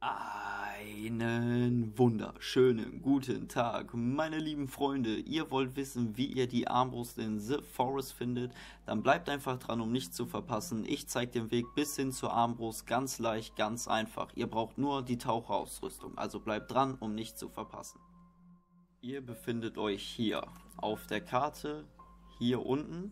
Einen wunderschönen guten Tag, meine lieben Freunde. Ihr wollt wissen, wie ihr die Armbrust in The Forest findet? Dann bleibt einfach dran, um nichts zu verpassen. Ich zeige den Weg bis hin zur Armbrust ganz leicht, ganz einfach. Ihr braucht nur die Taucherausrüstung, also bleibt dran, um nichts zu verpassen. Ihr befindet euch hier auf der Karte, hier unten.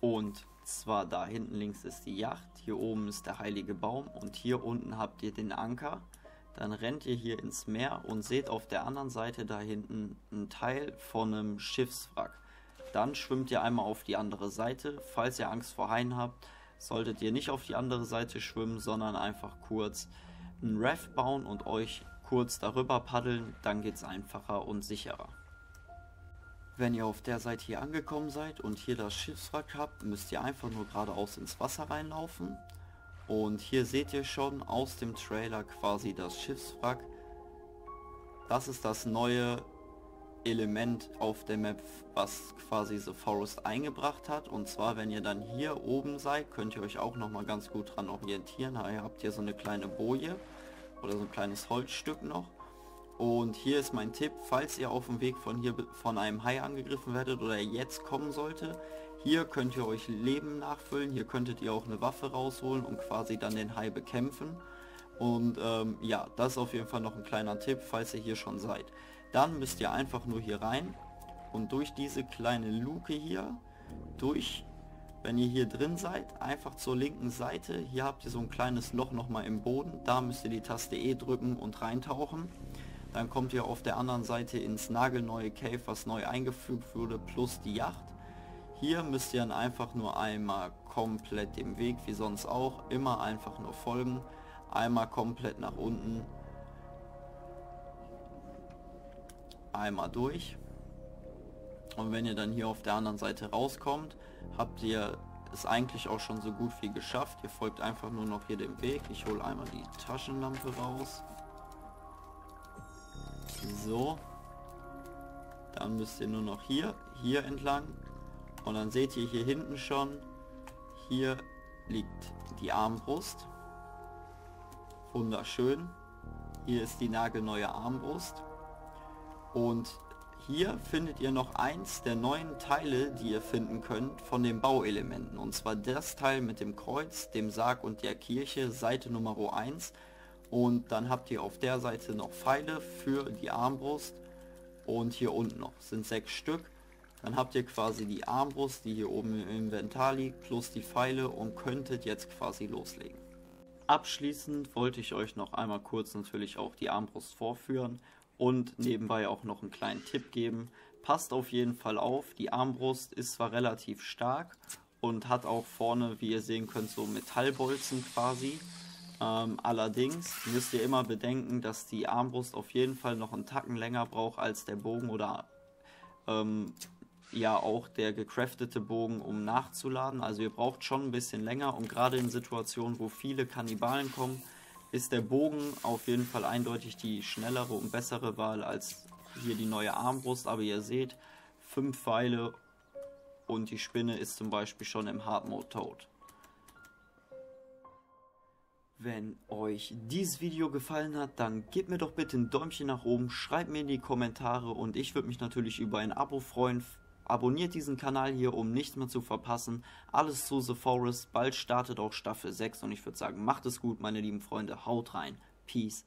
Und zwar da hinten links ist die Yacht, hier oben ist der heilige Baum und hier unten habt ihr den Anker. Dann rennt ihr hier ins Meer und seht auf der anderen Seite da hinten einen Teil von einem Schiffswrack. Dann schwimmt ihr einmal auf die andere Seite. Falls ihr Angst vor Haien habt, solltet ihr nicht auf die andere Seite schwimmen, sondern einfach kurz einen Raft bauen und euch kurz darüber paddeln. Dann geht es einfacher und sicherer. Wenn ihr auf der Seite hier angekommen seid und hier das Schiffswrack habt, müsst ihr einfach nur geradeaus ins Wasser reinlaufen. Und hier seht ihr schon aus dem Trailer quasi das Schiffswrack. Das ist das neue Element auf der Map, was quasi The Forest eingebracht hat. Und zwar, wenn ihr dann hier oben seid, könnt ihr euch auch noch mal ganz gut dran orientieren. Ihr habt hier so eine kleine Boje oder so ein kleines Holzstück noch. Und hier ist mein Tipp, falls ihr auf dem Weg von hier von einem Hai angegriffen werdet oder jetzt kommen sollte, hier könnt ihr euch Leben nachfüllen, hier könntet ihr auch eine Waffe rausholen und quasi dann den Hai bekämpfen. Und ähm, ja, das ist auf jeden Fall noch ein kleiner Tipp, falls ihr hier schon seid. Dann müsst ihr einfach nur hier rein und durch diese kleine Luke hier, durch, wenn ihr hier drin seid, einfach zur linken Seite, hier habt ihr so ein kleines Loch nochmal im Boden, da müsst ihr die Taste E drücken und reintauchen. Dann kommt ihr auf der anderen Seite ins nagelneue Cave, was neu eingefügt wurde, plus die Yacht. Hier müsst ihr dann einfach nur einmal komplett dem Weg, wie sonst auch, immer einfach nur folgen. Einmal komplett nach unten. Einmal durch. Und wenn ihr dann hier auf der anderen Seite rauskommt, habt ihr es eigentlich auch schon so gut wie geschafft. Ihr folgt einfach nur noch hier dem Weg. Ich hole einmal die Taschenlampe raus. So. Dann müsst ihr nur noch hier, hier entlang. Und dann seht ihr hier hinten schon, hier liegt die Armbrust. Wunderschön. Hier ist die nagelneue Armbrust. Und hier findet ihr noch eins der neuen Teile, die ihr finden könnt von den Bauelementen. Und zwar das Teil mit dem Kreuz, dem Sarg und der Kirche, Seite Nummer 1. Und dann habt ihr auf der Seite noch Pfeile für die Armbrust. Und hier unten noch sind sechs Stück. Dann habt ihr quasi die Armbrust, die hier oben im Inventar liegt, plus die Pfeile und könntet jetzt quasi loslegen. Abschließend wollte ich euch noch einmal kurz natürlich auch die Armbrust vorführen und nebenbei auch noch einen kleinen Tipp geben. Passt auf jeden Fall auf, die Armbrust ist zwar relativ stark und hat auch vorne, wie ihr sehen könnt, so Metallbolzen quasi. Ähm, allerdings müsst ihr immer bedenken, dass die Armbrust auf jeden Fall noch einen Tacken länger braucht als der Bogen oder ähm, ja auch der gecraftete Bogen, um nachzuladen. Also ihr braucht schon ein bisschen länger und gerade in Situationen, wo viele Kannibalen kommen, ist der Bogen auf jeden Fall eindeutig die schnellere und bessere Wahl als hier die neue Armbrust. Aber ihr seht, fünf Pfeile und die Spinne ist zum Beispiel schon im Hard Mode tot. Wenn euch dieses Video gefallen hat, dann gebt mir doch bitte ein Däumchen nach oben, schreibt mir in die Kommentare und ich würde mich natürlich über ein Abo freuen. Abonniert diesen Kanal hier, um nichts mehr zu verpassen. Alles zu The Forest, bald startet auch Staffel 6 und ich würde sagen, macht es gut, meine lieben Freunde, haut rein. Peace.